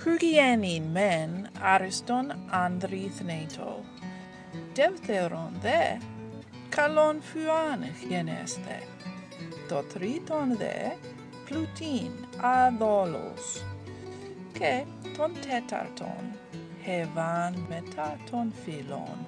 Hygieni men ariston andrithneto. Devteron de, kalon fuan geneste. Dotriton de, plutin adolos. Ke ton tetarton, hevan metaton filon.